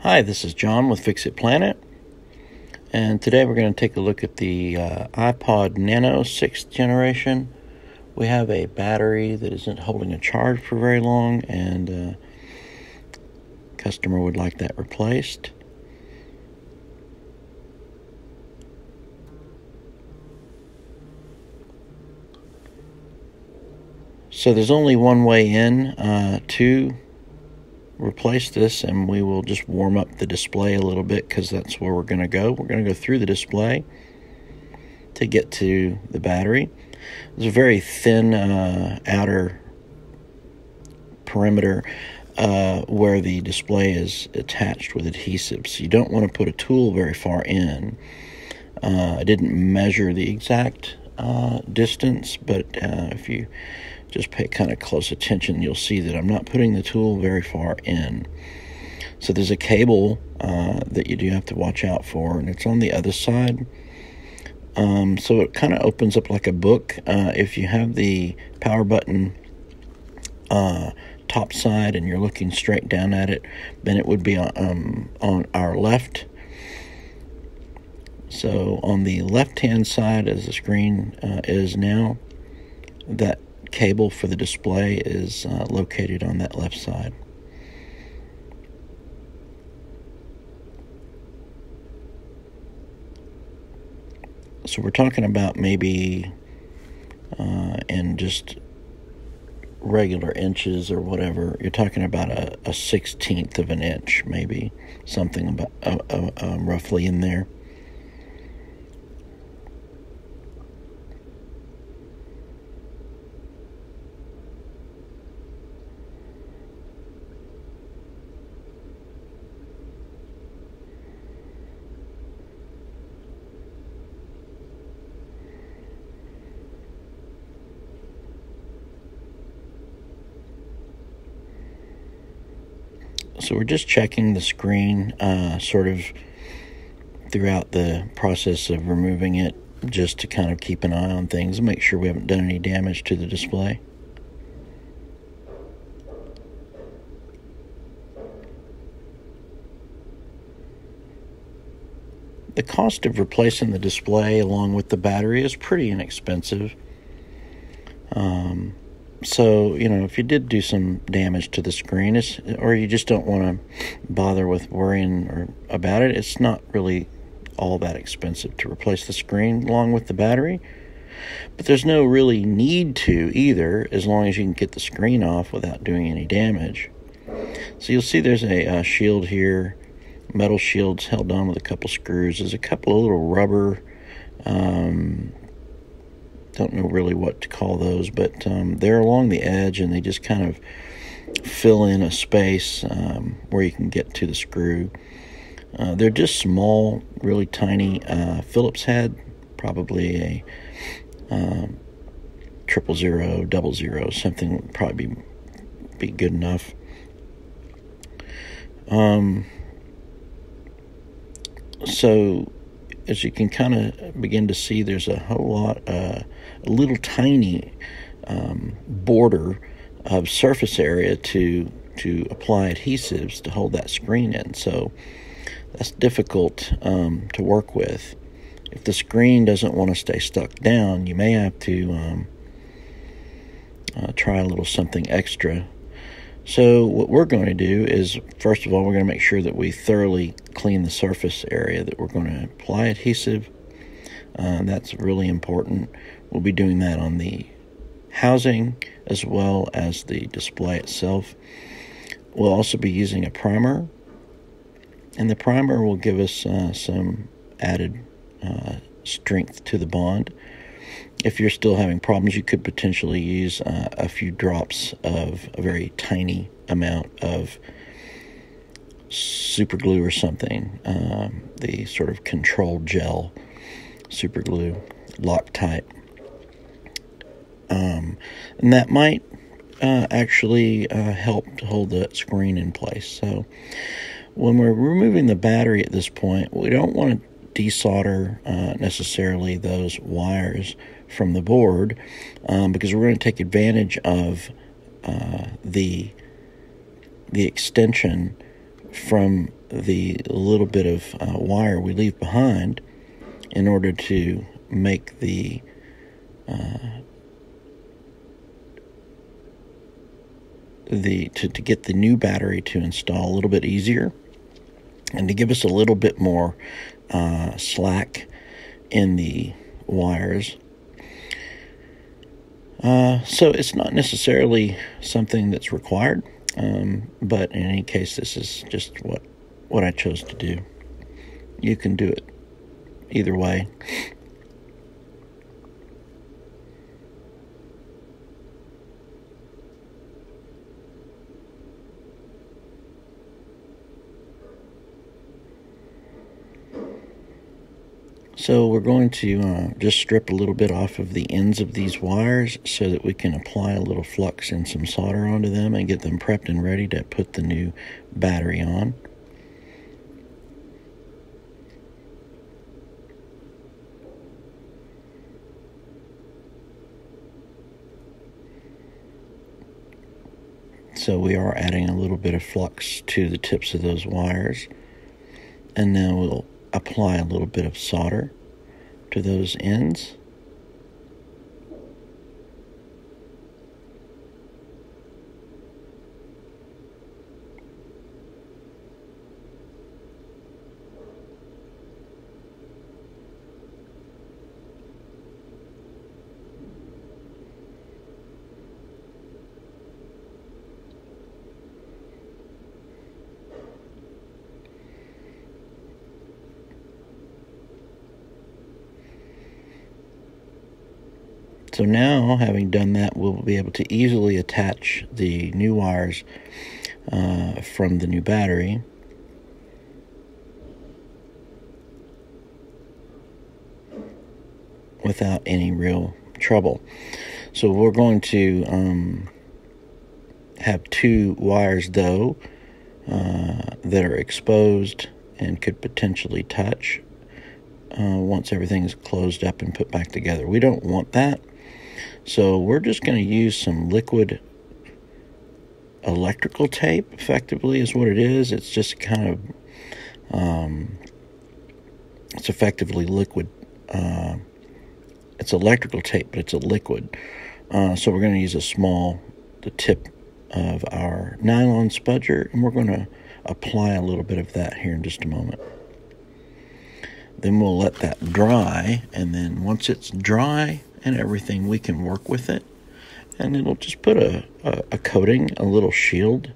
Hi, this is John with Fix It Planet, and today we're going to take a look at the uh, iPod Nano 6th generation. We have a battery that isn't holding a charge for very long, and uh, customer would like that replaced. So there's only one way in uh, to replace this and we will just warm up the display a little bit because that's where we're going to go. We're going to go through the display to get to the battery. There's a very thin uh, outer perimeter uh, where the display is attached with adhesive. So you don't want to put a tool very far in. Uh, I didn't measure the exact uh, distance, but uh, if you just pay kind of close attention, you'll see that I'm not putting the tool very far in. So there's a cable uh, that you do have to watch out for, and it's on the other side. Um, so it kind of opens up like a book. Uh, if you have the power button uh, top side and you're looking straight down at it, then it would be on, um, on our left. So on the left hand side, as the screen uh, is now, that cable for the display is uh, located on that left side. So we're talking about maybe uh, in just regular inches or whatever, you're talking about a, 16th of an inch, maybe something about uh, uh, uh roughly in there. So we're just checking the screen uh, sort of throughout the process of removing it just to kind of keep an eye on things and make sure we haven't done any damage to the display. The cost of replacing the display along with the battery is pretty inexpensive. Um, so you know if you did do some damage to the screen it's or you just don't want to bother with worrying or about it it's not really all that expensive to replace the screen along with the battery. But there's no really need to either as long as you can get the screen off without doing any damage. So you'll see there's a uh, shield here. Metal shields held on with a couple screws. There's a couple of little rubber um, don't know really what to call those, but um, they're along the edge and they just kind of fill in a space um, where you can get to the screw. Uh, they're just small, really tiny uh, Phillips head, probably a um, triple zero, double zero, something would probably be, be good enough. Um, so as you can kind of begin to see, there's a whole lot, uh, a little tiny um, border of surface area to to apply adhesives to hold that screen in. So that's difficult um, to work with. If the screen doesn't want to stay stuck down, you may have to um, uh, try a little something extra so what we're going to do is, first of all, we're going to make sure that we thoroughly clean the surface area that we're going to apply adhesive. Uh, that's really important. We'll be doing that on the housing as well as the display itself. We'll also be using a primer, and the primer will give us uh, some added uh, strength to the bond. If you're still having problems, you could potentially use uh, a few drops of a very tiny amount of super glue or something, um, the sort of controlled gel super glue, Loctite. Um, and that might uh, actually uh, help to hold the screen in place. So when we're removing the battery at this point, we don't want to desolder uh, necessarily those wires from the board um, because we're going to take advantage of uh, the the extension from the little bit of uh, wire we leave behind in order to make the uh, the to, to get the new battery to install a little bit easier and to give us a little bit more uh, slack in the wires. Uh, so it's not necessarily something that's required, um, but in any case, this is just what what I chose to do. You can do it either way. So we're going to uh, just strip a little bit off of the ends of these wires so that we can apply a little flux and some solder onto them and get them prepped and ready to put the new battery on. So we are adding a little bit of flux to the tips of those wires. And now we'll apply a little bit of solder to those ends. So now, having done that, we'll be able to easily attach the new wires uh, from the new battery. without any real trouble. So we're going to um, have two wires though uh, that are exposed and could potentially touch uh, once everything is closed up and put back together. We don't want that. So we're just going to use some liquid electrical tape, effectively, is what it is. It's just kind of, um, it's effectively liquid. Uh, it's electrical tape, but it's a liquid. Uh, so we're going to use a small, the tip of our nylon spudger, and we're going to apply a little bit of that here in just a moment. Then we'll let that dry, and then once it's dry, and everything, we can work with it. And it'll just put a, a, a coating, a little shield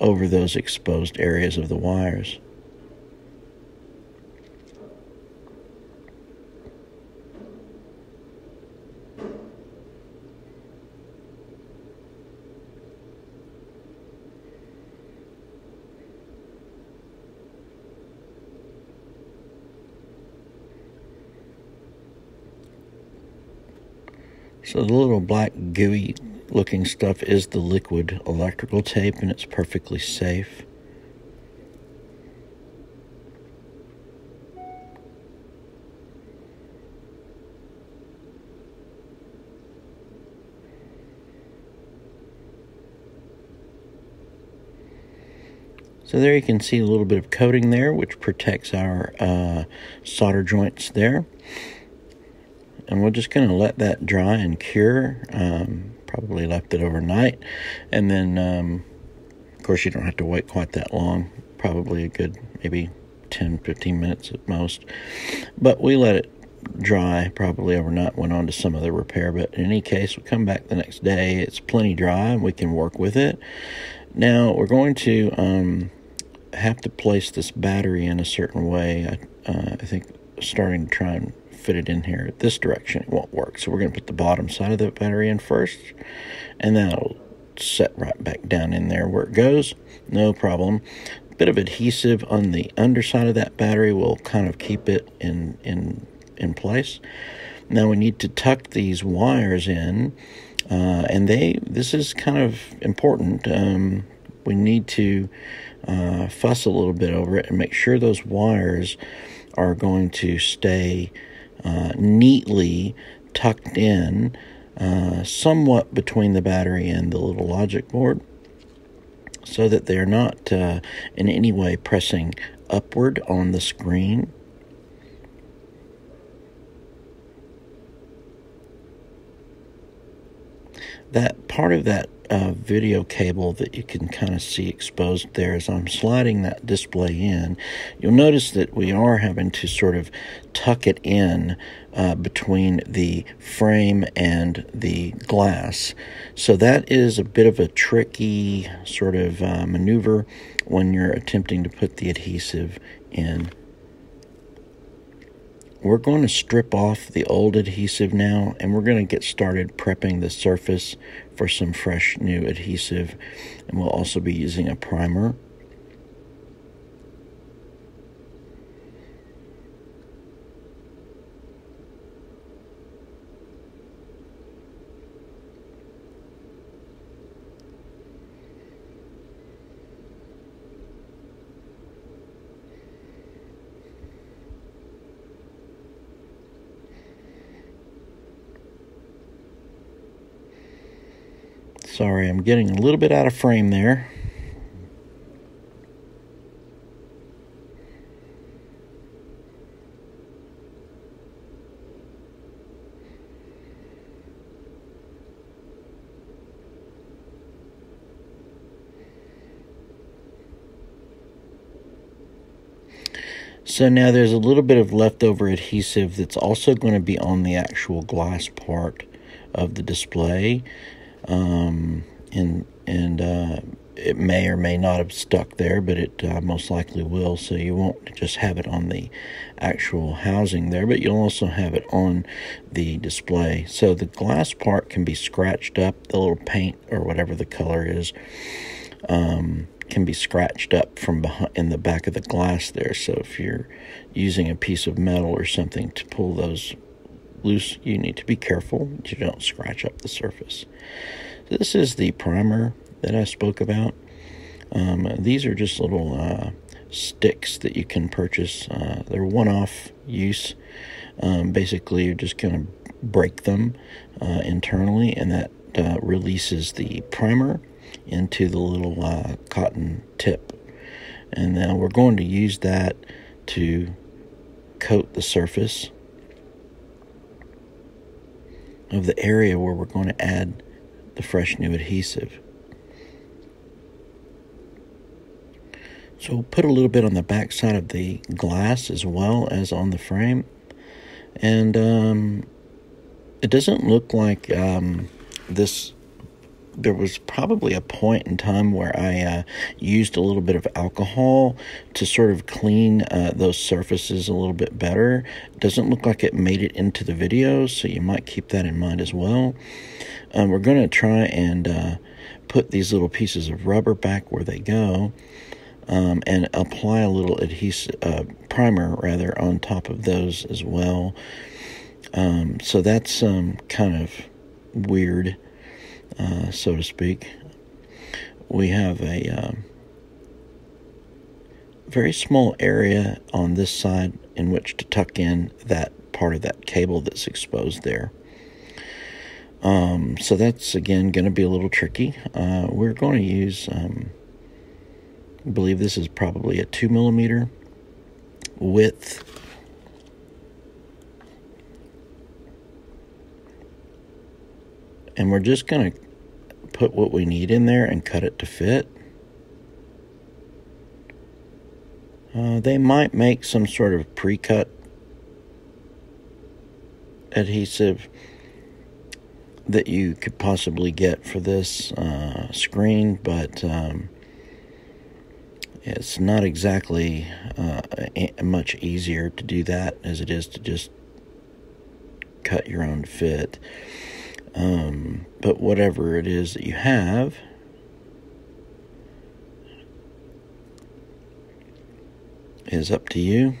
over those exposed areas of the wires. So the little black gooey looking stuff is the liquid electrical tape and it's perfectly safe. So there you can see a little bit of coating there, which protects our uh, solder joints there and we're just going to let that dry and cure. Um, probably left it overnight, and then um, of course you don't have to wait quite that long. Probably a good maybe 10, 15 minutes at most. But we let it dry probably overnight. Went on to some other repair, but in any case, we come back the next day. It's plenty dry, and we can work with it. Now we're going to um, have to place this battery in a certain way. I, uh, I think starting to try and fit it in here this direction, it won't work. So we're going to put the bottom side of the battery in first, and then it'll set right back down in there where it goes. No problem. Bit of adhesive on the underside of that battery will kind of keep it in in in place. Now we need to tuck these wires in, uh, and they this is kind of important. Um, we need to uh, fuss a little bit over it and make sure those wires are going to stay uh, neatly tucked in, uh, somewhat between the battery and the little logic board. so that they're not uh, in any way pressing upward on the screen. That part of that uh, video cable that you can kind of see exposed there as I'm sliding that display in, you'll notice that we are having to sort of tuck it in uh, between the frame and the glass. So that is a bit of a tricky sort of uh, maneuver when you're attempting to put the adhesive in. We're going to strip off the old adhesive now and we're going to get started prepping the surface for some fresh new adhesive. And we'll also be using a primer Sorry, I'm getting a little bit out of frame there. So now there's a little bit of leftover adhesive that's also going to be on the actual glass part of the display um, and and uh, it may or may not have stuck there, but it uh, most likely will. So you won't just have it on the actual housing there, but you'll also have it on the display. So the glass part can be scratched up. The little paint or whatever the color is um, can be scratched up from behind in the back of the glass there. So if you're using a piece of metal or something to pull those loose, you need to be careful that you don't scratch up the surface. This is the primer that I spoke about. Um, these are just little uh, sticks that you can purchase. Uh, they're one-off use. Um, basically, you're just going to break them uh, internally, and that uh, releases the primer into the little uh, cotton tip. And now we're going to use that to coat the surface of the area where we're going to add the fresh new adhesive. So put a little bit on the back side of the glass as well as on the frame. And um, it doesn't look like um, this there was probably a point in time where I uh, used a little bit of alcohol to sort of clean uh, those surfaces a little bit better. Doesn't look like it made it into the video, so you might keep that in mind as well. Um, we're going to try and uh, put these little pieces of rubber back where they go. Um, and apply a little adhesive uh, primer rather on top of those as well. Um, so that's um, kind of weird uh, so to speak. We have a um, very small area on this side in which to tuck in that part of that cable that's exposed there. Um, so that's again going to be a little tricky. Uh, we're going to use, um, I believe this is probably a two millimeter width. And we're just going to put what we need in there and cut it to fit. Uh, they might make some sort of pre-cut adhesive that you could possibly get for this uh, screen, but um, it's not exactly uh, much easier to do that as it is to just cut your own fit. Um, but whatever it is that you have, is up to you.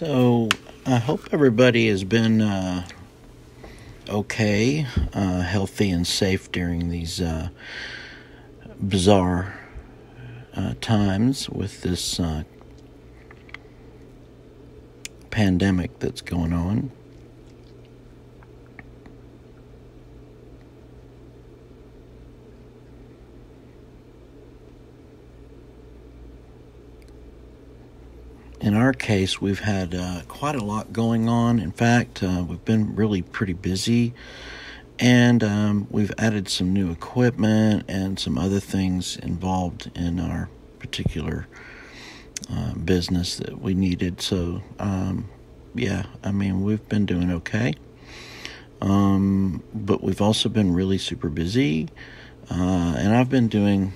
So I hope everybody has been uh, okay, uh, healthy, and safe during these uh, bizarre uh, times with this uh, pandemic that's going on. In our case, we've had uh, quite a lot going on. In fact, uh, we've been really pretty busy, and um, we've added some new equipment and some other things involved in our particular uh, business that we needed. So, um, yeah, I mean, we've been doing okay. Um, but we've also been really super busy, uh, and I've been doing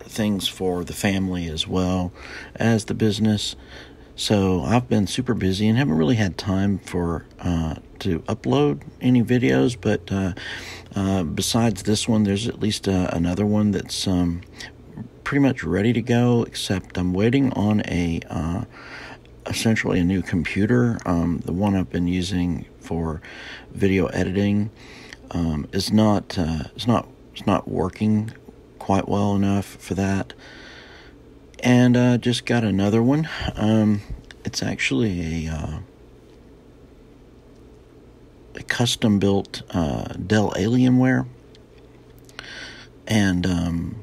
things for the family as well as the business. So I've been super busy and haven't really had time for uh, to upload any videos. But uh, uh, besides this one, there's at least uh, another one that's um, pretty much ready to go. Except I'm waiting on a uh, essentially a new computer. Um, the one I've been using for video editing um, is not uh, is not it's not working quite well enough for that and uh, just got another one. Um, it's actually a uh, a custom built uh, Dell Alienware, and um,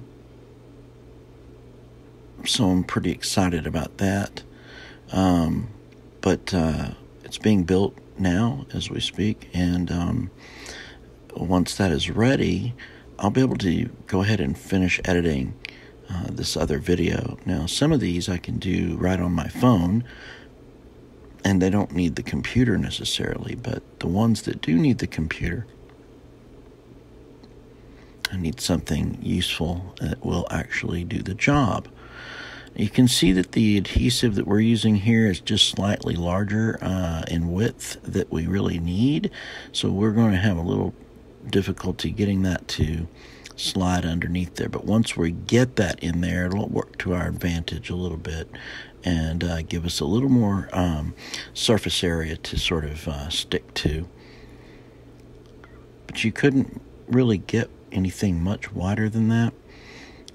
so I'm pretty excited about that. Um, but uh, it's being built now as we speak, and um, once that is ready, I'll be able to go ahead and finish editing uh, this other video. Now, some of these I can do right on my phone, and they don't need the computer necessarily, but the ones that do need the computer, I need something useful that will actually do the job. You can see that the adhesive that we're using here is just slightly larger uh, in width that we really need, so we're going to have a little difficulty getting that to slide underneath there. But once we get that in there, it'll work to our advantage a little bit and uh, give us a little more um, surface area to sort of uh, stick to. But you couldn't really get anything much wider than that.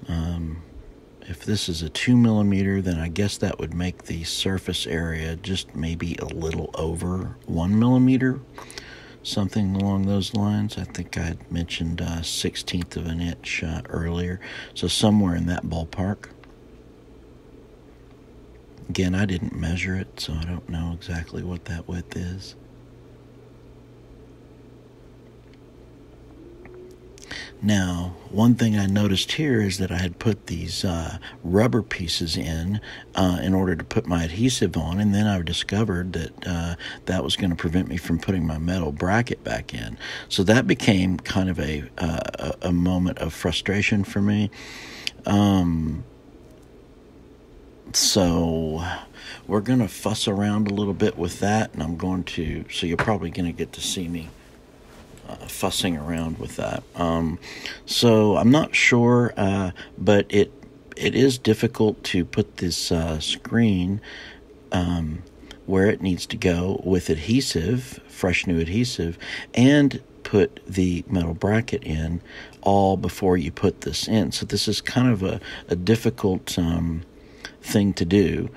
Um, if this is a 2 millimeter, then I guess that would make the surface area just maybe a little over 1 millimeter something along those lines. I think I mentioned uh, 16th of an inch uh, earlier, so somewhere in that ballpark. Again, I didn't measure it, so I don't know exactly what that width is. Now, one thing I noticed here is that I had put these uh, rubber pieces in uh, in order to put my adhesive on, and then I discovered that uh, that was going to prevent me from putting my metal bracket back in. So that became kind of a uh, a moment of frustration for me. Um, so we're going to fuss around a little bit with that, and I'm going to. So you're probably going to get to see me uh, fussing around with that. Um, so I'm not sure, uh, but it it is difficult to put this uh, screen um, where it needs to go with adhesive, fresh new adhesive, and put the metal bracket in all before you put this in. So this is kind of a, a difficult um, thing to do.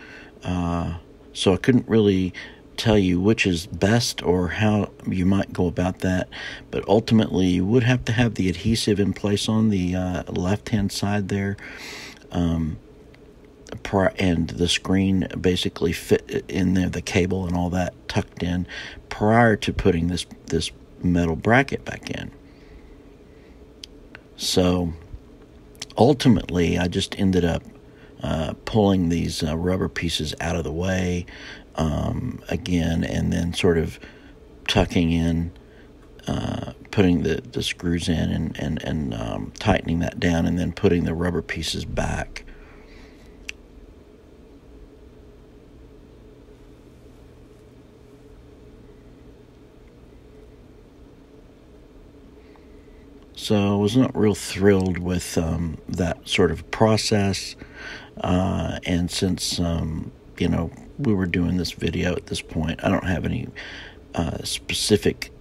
Uh, so I couldn't really tell you which is best or how you might go about that, but ultimately you would have to have the adhesive in place on the uh, left hand side there. Um, and the screen basically fit in there, the cable and all that tucked in prior to putting this this metal bracket back in. So ultimately, I just ended up uh, pulling these uh, rubber pieces out of the way um, again, and then sort of tucking in, uh, putting the, the screws in and, and, and um, tightening that down, and then putting the rubber pieces back. So I was not real thrilled with um, that sort of process. Uh, and since um, you know, we were doing this video at this point. I don't have any uh, specific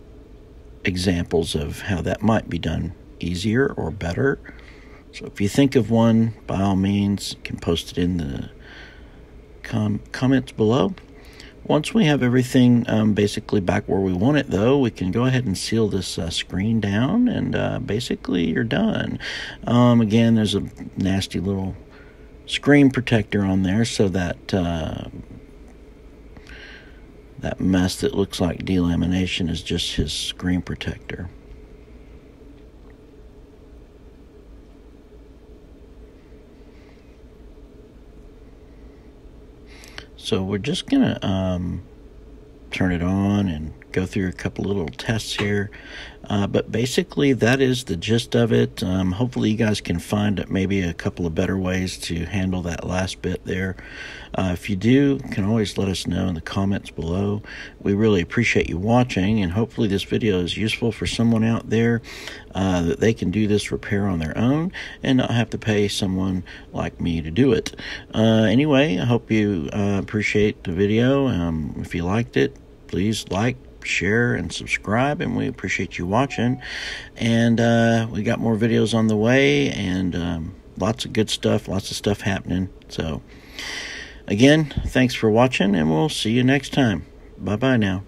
examples of how that might be done easier or better. So if you think of one, by all means, you can post it in the com- comments below. Once we have everything um, basically back where we want it, though, we can go ahead and seal this uh, screen down, and uh, basically you're done. Um, again, there's a nasty little screen protector on there so that uh, that mess that looks like delamination is just his screen protector. So we're just going to um, turn it on and go through a couple little tests here. Uh, but basically, that is the gist of it. Um, hopefully, you guys can find maybe a couple of better ways to handle that last bit there. Uh, if you do, you can always let us know in the comments below. We really appreciate you watching, and hopefully, this video is useful for someone out there uh, that they can do this repair on their own and not have to pay someone like me to do it. Uh, anyway, I hope you uh, appreciate the video. Um, if you liked it, please like, share, and subscribe. And we appreciate you watching. And uh, we got more videos on the way and um, lots of good stuff, lots of stuff happening. So, again, thanks for watching, and we'll see you next time. Bye bye now.